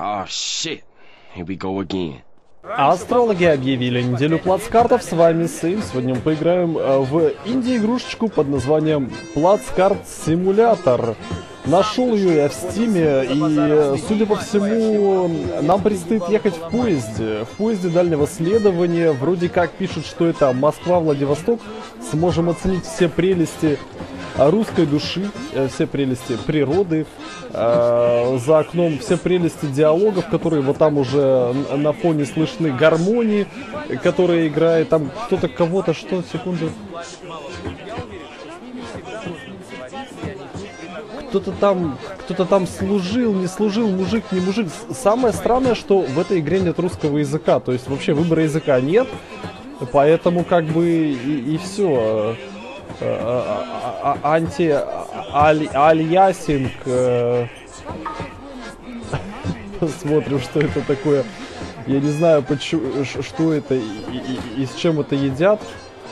Oh shit. Here we go again. Астрологи объявили неделю плацкартов, с вами Сейм. Сегодня мы поиграем э, в инди-игрушечку под названием Плацкарт Симулятор. Нашел ее я в Steam е, и, судя по всему, нам предстоит ехать в поезде. В поезде дальнего следования. Вроде как пишут, что это Москва-Владивосток. Сможем оценить все прелести русской души, э, все прелести природы, э, за окном все прелести диалогов, которые вот там уже на фоне слышны гармонии, которые играет, там кто-то кого-то, что, секунду. Кто-то там, кто-то там служил, не служил, мужик, не мужик. Самое странное, что в этой игре нет русского языка, то есть вообще выбора языка нет, поэтому как бы и, и все анти-альясинг. Посмотрим, что это такое. Я не знаю, почему, что это и, с чем это едят.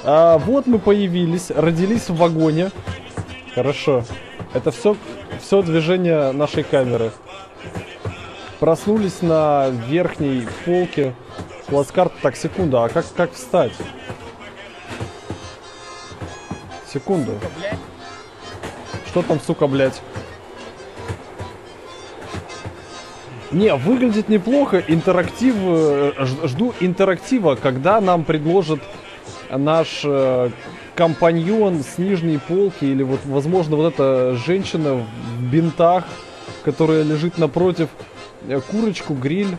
А, вот мы появились, родились в вагоне. Хорошо. Это все, все движение нашей камеры. Проснулись на верхней полке. Плацкарт. Так, секунду, а как, как встать? Секунду. Что там, сука, блядь? Не, выглядит неплохо. Интерактив... Э, жду интерактива, когда нам предложат наш э, компаньон с нижней полки или вот, возможно, вот эта женщина в бинтах, которая лежит напротив э, курочку, гриль.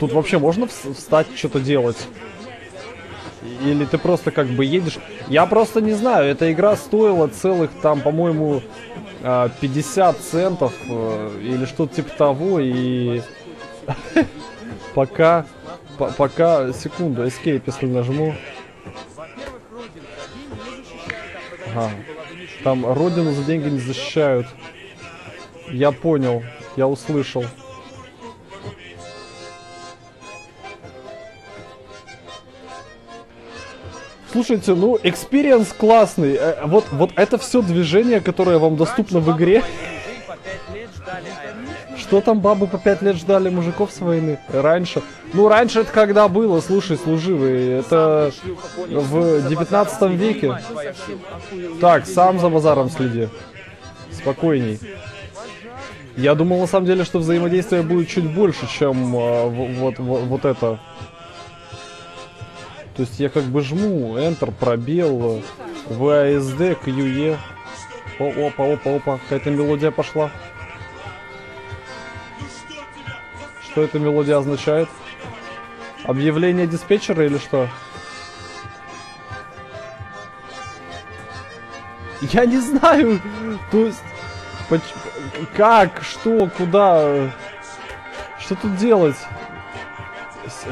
Тут вообще можно встать, что-то делать? Или ты просто как бы едешь... Я просто не знаю, эта игра стоила целых там, по-моему, 50 а, центов э, или что-то типа того, и... Пока... Пока... Секунду, escape, если нажму. Ага. Там родину за деньги не защищают. Я понял, я услышал. Слушайте, ну, experience классный. Э, вот, вот это все движение, которое вам доступно в игре. Что там бабы по пять лет ждали мужиков с войны? Раньше. Ну, раньше это когда было, слушай, служивый. Это в 19 веке. Так, сам за базаром следи. Спокойней. Я думал, на самом деле, что взаимодействие будет чуть больше, чем э, вот, вот, вот это. То есть я как бы жму Enter, пробел, VASD, QE. О, опа, опа, опа, какая-то мелодия пошла. Что эта мелодия означает? Объявление диспетчера или что? Я не знаю. То есть... Как? Что? Куда? Что тут делать?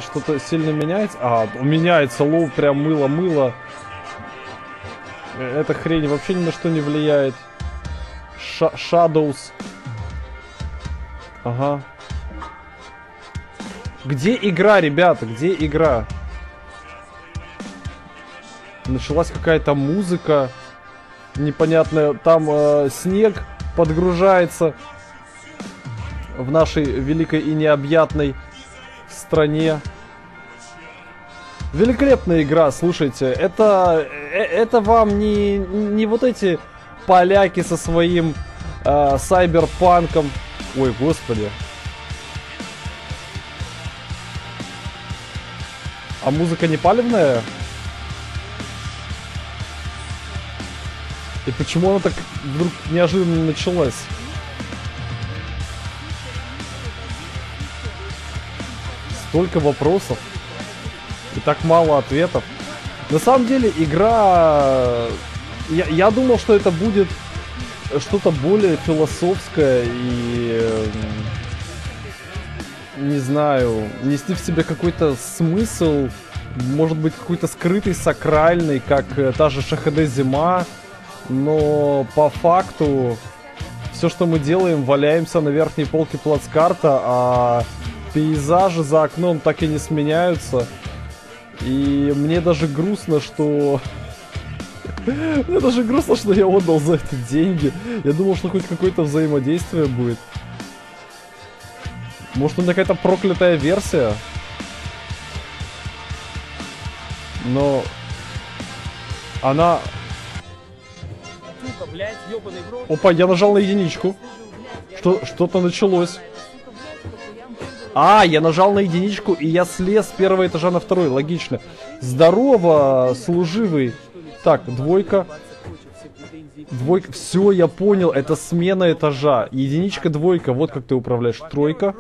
Что-то сильно меняется? А, меняется low, прям мыло-мыло. Эта хрень вообще ни на что не влияет. Ша Shadows. Ага. Где игра, ребята? Где игра? Началась какая-то музыка непонятная. Там э, снег подгружается в нашей великой и необъятной стране. Великолепная игра, слушайте. Это, э, это вам не, не вот эти поляки со своим э, сайберпанком. Ой, господи. А музыка не палевная? И почему она так вдруг неожиданно началась? Столько вопросов и так мало ответов. На самом деле игра... Я, я думал, что это будет что-то более философское и... Не знаю, нести в себе какой-то смысл, может быть какой-то скрытый, сакральный, как э, та же Шахаде Зима, но по факту все, что мы делаем, валяемся на верхней полке плацкарта, а пейзажи за окном так и не сменяются. И мне даже грустно, что Мне даже грустно, что я отдал за это деньги. Я думал, что хоть какое-то взаимодействие будет. Может, у меня какая-то проклятая версия? Но... Она... Опа, я нажал на единичку. Что, что-то началось. А, я нажал на единичку, и я слез с первого этажа на второй. Логично. Здорово, служивый. Так, двойка. Двойка. Все, я понял. Это смена этажа. Единичка, двойка. Вот как ты управляешь. Тройка.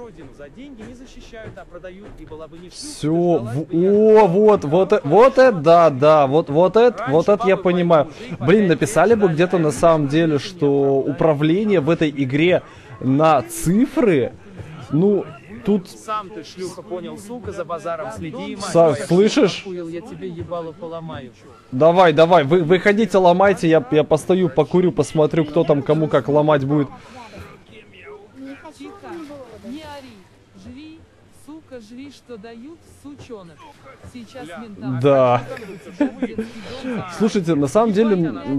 Все. О, вот, вот, вот это, да, да. Вот, вот это, вот это я понимаю. Блин, написали бы где-то на самом деле, что управление в этой игре на цифры, ну, тут Сам ты, шлюха, понял, сука, за базаром следи, мать. Са- слышишь? Охуел, я тебе ебало поломаю. Давай, давай, вы, выходите, ломайте, я, я постою, покурю, посмотрю, кто там кому как ломать будет. Тихо, не ори, жри, сука, жри, что дают, сучонок. Сейчас ментам. Да. Слушайте, на самом деле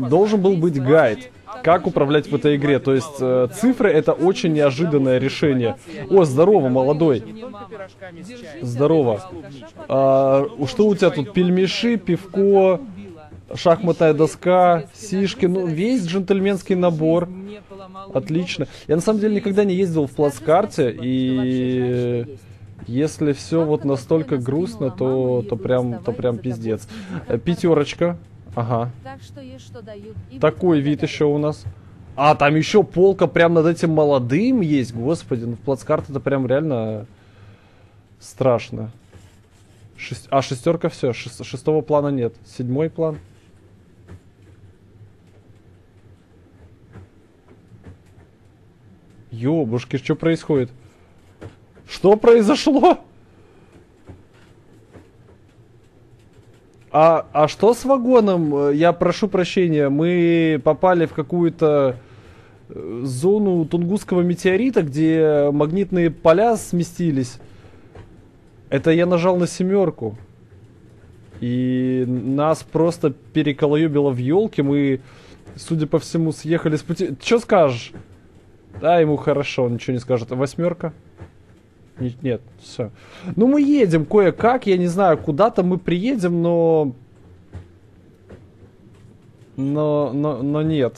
должен был быть гайд, как управлять в этой игре. То есть э, цифры это очень неожиданное решение. О, здорово, молодой. Здорово. А, что у тебя тут? Пельмеши, пивко, шахматная доска, сишки, ну весь джентльменский набор. Отлично. Я на самом деле никогда не ездил в плацкарте, и если все вот настолько грустно, то, то прям, то прям пиздец. Э, Пятерочка. Ага. Такой вид еще у нас. А, там еще полка прям над этим молодым есть, господи. Ну, в плацкарт это прям реально страшно. Шесть- А, шестерка все, шестого плана нет. Седьмой план. Ёбушки, что происходит? Что произошло? А, а что с вагоном? Я прошу прощения, мы попали в какую-то э, зону Тунгусского метеорита, где магнитные поля сместились. Это я нажал на семерку. И нас просто переколоебило в елке. Мы, судя по всему, съехали с пути. Что скажешь? Да, ему хорошо, он ничего не скажет. Восьмерка? Не- Нет, все. Ну, мы едем кое-как, я не знаю, куда-то мы приедем, но... Но, но, но нет.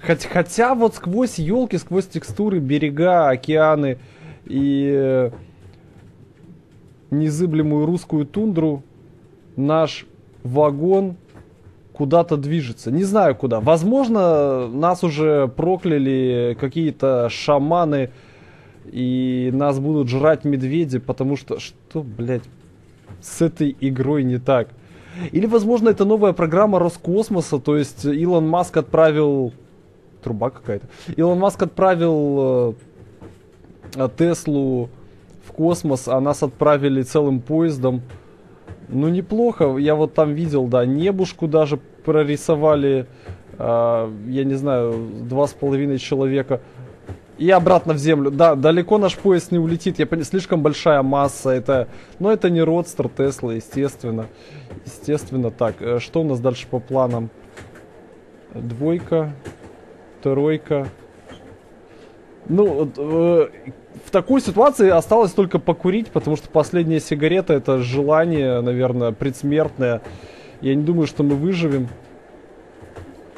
Хоть, хотя вот сквозь елки, сквозь текстуры, берега, океаны и э, незыблемую русскую тундру наш вагон куда-то движется. Не знаю куда. Возможно, нас уже прокляли какие-то шаманы и нас будут жрать медведи, потому что... Что, блядь, с этой игрой не так? Или, возможно, это новая программа Роскосмоса, то есть Илон Маск отправил... Труба какая-то. Илон Маск отправил э, Теслу в космос, а нас отправили целым поездом. Ну, неплохо. Я вот там видел, да, небушку даже прорисовали. а, я не знаю, два с половиной человека. И обратно в землю. Да, далеко наш поезд не улетит. Я пони- слишком большая масса. Это, но это не родстер Тесла, естественно. Естественно, так. э, Что у нас дальше по планам? Двойка, тройка. Ну, э, в такой ситуации осталось только покурить, потому что последняя сигарета это желание, наверное, предсмертное. Я не думаю, что мы выживем.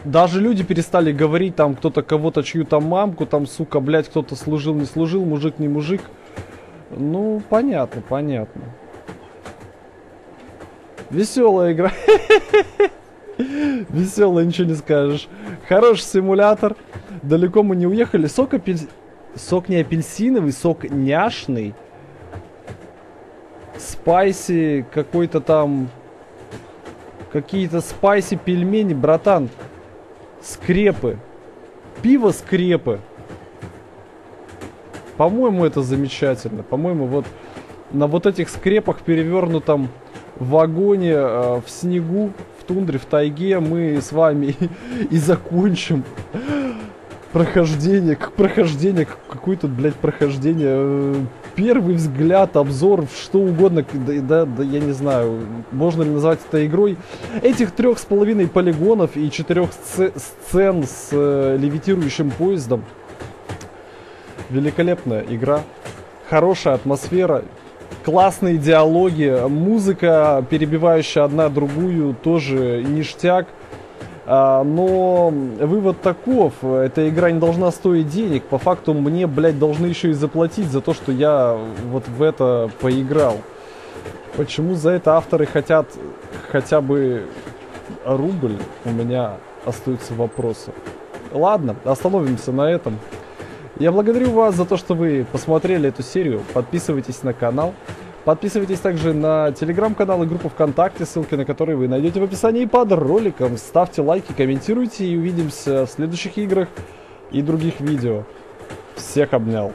Даже люди перестали говорить, там кто-то кого-то чью-то мамку, там, сука, блядь, кто-то служил, не служил, мужик, не мужик. Ну, понятно, понятно. Веселая игра. Веселая, ничего не скажешь. Хороший симулятор. Далеко мы не уехали. Сок, апель- сок не апельсиновый, сок няшный. Спайси какой-то там... Какие-то спайси пельмени, братан. Скрепы. Пиво скрепы. По-моему, это замечательно. По-моему, вот на вот этих скрепах перевернутом вагоне э, в снегу, в тундре, в тайге мы с вами и закончим. Прохождение, к прохождение, к- какое тут, блядь, прохождение. э, Первый взгляд, обзор, что угодно, да, да, да, я не знаю, можно ли назвать это игрой. Этих трех с половиной полигонов и четырех сце- сцен с э, левитирующим поездом. Великолепная игра, хорошая атмосфера, классные диалоги, музыка, перебивающая одна другую, тоже ништяк. А, но вывод таков, эта игра не должна стоить денег, по факту мне, блядь, должны еще и заплатить за то, что я вот в это поиграл. Почему за это авторы хотят хотя бы рубль, у меня остаются вопросы. Ладно, остановимся на этом. Я благодарю вас за то, что вы посмотрели эту серию. Подписывайтесь на канал. Подписывайтесь также на телеграм-канал и группу ВКонтакте, ссылки на которые вы найдете в описании под роликом. Ставьте лайки, комментируйте и увидимся в следующих играх и других видео. Всех обнял.